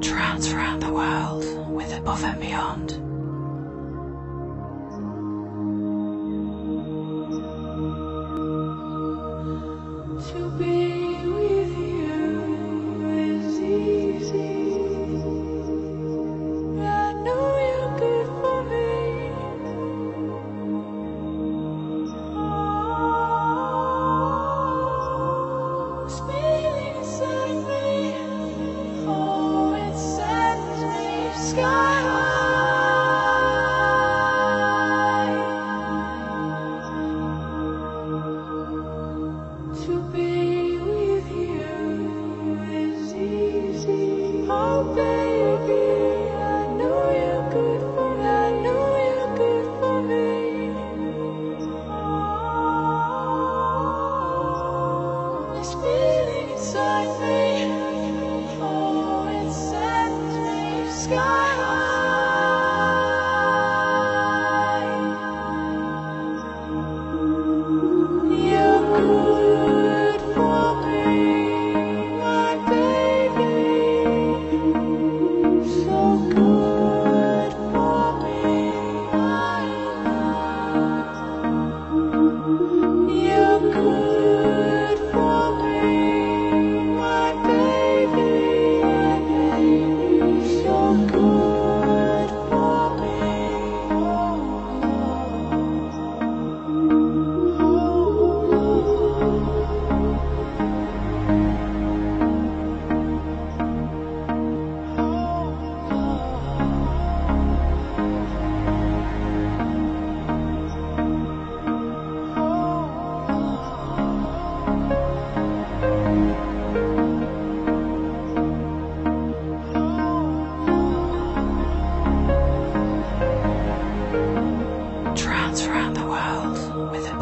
Trance around the world with above and beyond. sky.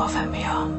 过分标。